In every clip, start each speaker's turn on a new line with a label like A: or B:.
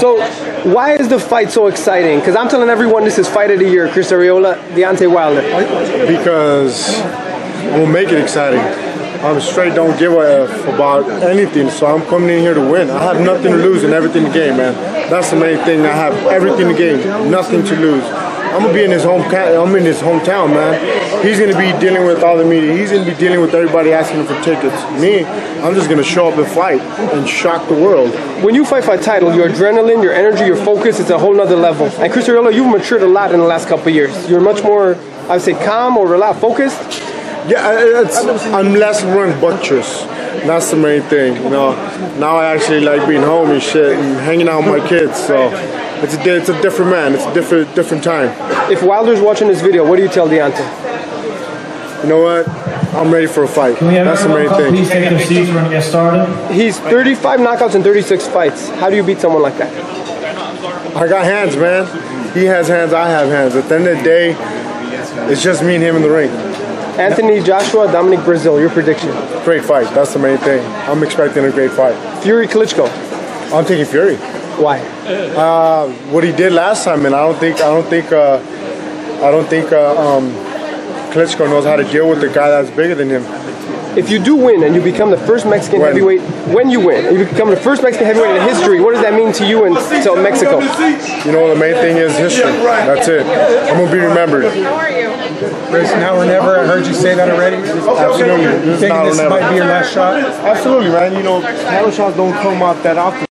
A: So, why is the fight so exciting? Because I'm telling everyone this is fight of the year. Chris Arreola, Deontay Wilder.
B: Because we'll make it exciting. I'm straight don't give a F about anything, so I'm coming in here to win. I have nothing to lose and everything to gain, man. That's the main thing. I have everything to gain, nothing to lose. I'm gonna be in his home. I'm in his hometown, man. He's gonna be dealing with all the media. He's gonna be dealing with everybody asking him for tickets. Me, I'm just gonna show up and fight and shock the world.
A: When you fight for a title, your adrenaline, your energy, your focus, it's a whole nother level. And Chris Arreola, you've matured a lot in the last couple years. You're much more, I would say, calm or relaxed, focused.
B: Yeah, I'm less rambunctious. That's the main thing, you know. Now I actually like being home and shit and hanging out with my kids. So it's a it's a different man. It's a different different time.
A: If Wilder's watching this video, what do you tell Deontay?
B: You know what? I'm ready for a fight. That's the main thing.
C: Please take your seats. We're gonna get started.
A: He's 35 knockouts and 36 fights. How do you beat someone like that?
B: I got hands, man. He has hands. I have hands. At the end of the day, it's just me and him in the ring.
A: Anthony Joshua, Dominic Breazeale, your prediction?
B: Great fight. That's the main thing. I'm expecting a great fight.
A: Fury Klitschko.
B: I'm taking Fury.
A: Why?
B: Uh, what he did last time, and I don't think I don't think uh, I don't think uh, um, Klitschko knows how to deal with the guy that's bigger than him.
A: If you do win and you become the first Mexican
B: When?
A: heavyweight, when you win, you become the first Mexican heavyweight in history. What does that mean to you and to Mexico?
B: You know, the main thing is history. That's it. I'm gonna be remembered.
D: Chris, now or never. I heard you say that already.
B: Absolutely. This is
D: Thinking this might be your last shot.
B: Absolutely, man. You know, title shots don't come out that often.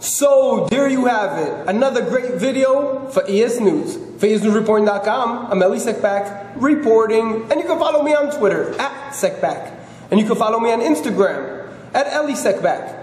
A: So there you have it. Another great video for ES News. For ESNewsReporting.com, I'm Elie Seckbach reporting, and you can follow me on Twitter at Seckbach. And you can follow me on Instagram at Elie Seckbach.